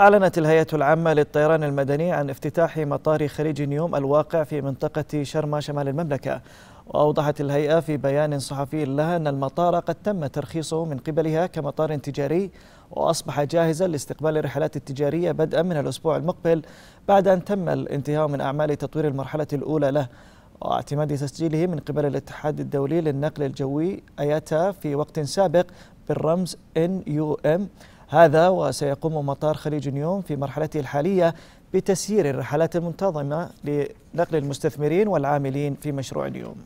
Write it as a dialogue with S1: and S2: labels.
S1: أعلنت الهيئة العامة للطيران المدني عن افتتاح مطار خليج نيوم الواقع في منطقة شرم شمال المملكة. وأوضحت الهيئة في بيان صحفي لها أن المطار قد تم ترخيصه من قبلها كمطار تجاري وأصبح جاهزا لاستقبال الرحلات التجارية بدءا من الأسبوع المقبل بعد أن تم الانتهاء من أعمال تطوير المرحلة الأولى له. واعتماد تسجيله من قبل الاتحاد الدولي للنقل الجوي أياتا في وقت سابق بالرمز NUM هذا وسيقوم مطار خليج نيوم في مرحلته الحالية بتسيير الرحلات المنتظمة لنقل المستثمرين والعاملين في مشروع نيوم.